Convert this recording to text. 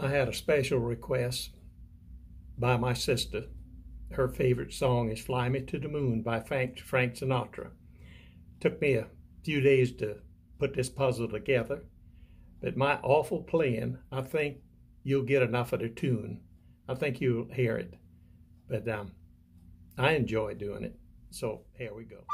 I had a special request by my sister. Her favorite song is Fly Me to the Moon by Frank, Frank Sinatra. Took me a few days to put this puzzle together, but my awful playing, I think you'll get enough of the tune. I think you'll hear it. But um, I enjoy doing it. So here we go.